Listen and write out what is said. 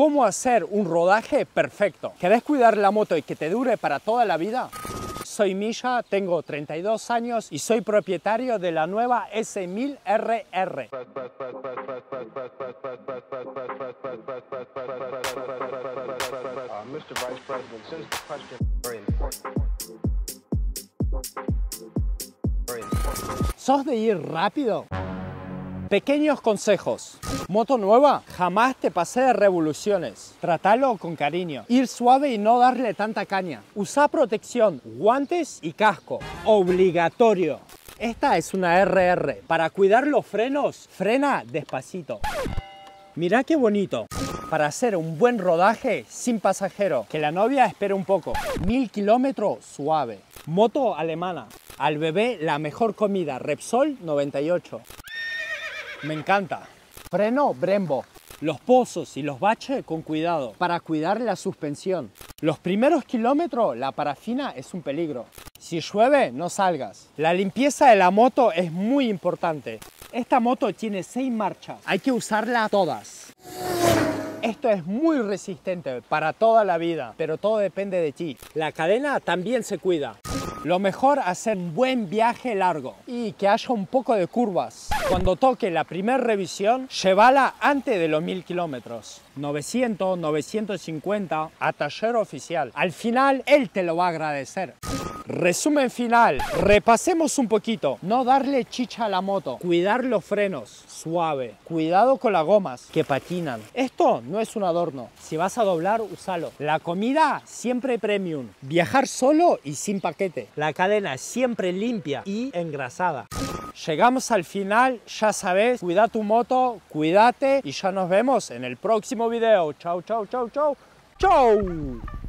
cómo hacer un rodaje perfecto. ¿Querés cuidar la moto y que te dure para toda la vida? Soy Misha, tengo 32 años y soy propietario de la nueva S1000RR. Uh, Mr. Vice President, since the question is very important, very important. ¿Sos de ir rápido? Pequeños consejos. Moto nueva, jamás te pase de revoluciones. Tratalo con cariño. Ir suave y no darle tanta caña. Usa protección, guantes y casco. Obligatorio. Esta es una RR. Para cuidar los frenos, frena despacito. Mirá qué bonito. Para hacer un buen rodaje sin pasajero, que la novia espere un poco. Mil kilómetros suave. Moto alemana. Al bebé la mejor comida. Repsol 98. Me encanta. Freno Brembo. Los pozos y los baches con cuidado para cuidar la suspensión. Los primeros kilómetros la parafina es un peligro. Si llueve, no salgas. La limpieza de la moto es muy importante. Esta moto tiene 6 marchas. Hay que usarla todas. Esto es muy resistente para toda la vida, pero todo depende de ti. La cadena también se cuida. Lo mejor hacer un buen viaje largo y que haya un poco de curvas. Cuando toque la primera revisión, llévala antes de los 1000 kilómetros. 900, 950 a taller oficial. Al final, él te lo va a agradecer. Resumen final, repasemos un poquito. No darle chicha a la moto, cuidar los frenos, suave. Cuidado con las gomas que patinan. Esto no es un adorno. Si vas a doblar, usalo. La comida siempre premium. Viajar solo y sin paquete. La cadena siempre limpia y engrasada. Llegamos al final, ya sabes, cuida tu moto, cuídate y ya nos vemos en el próximo video. Chau, chau, chau, chau. Chau.